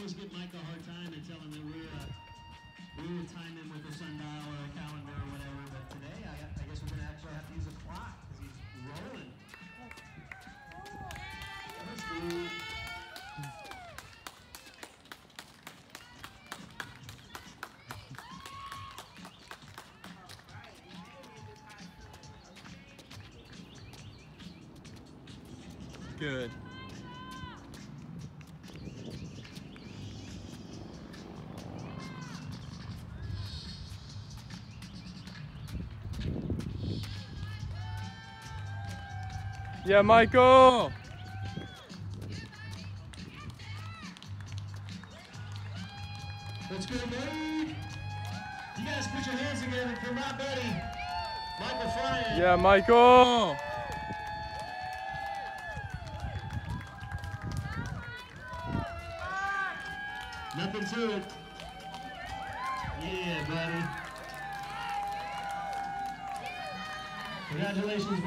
always give Mike a hard time and tell him that we're uh, we were timing with a sundial or a calendar or whatever. But today, I, I guess we're gonna actually have to use a clock because he's rolling. Cool. Good. Yeah, Michael! Let's go, buddy. You guys put your hands together for my buddy, Michael Friant. Yeah, Michael! Nothing to it. Yeah, buddy. Congratulations,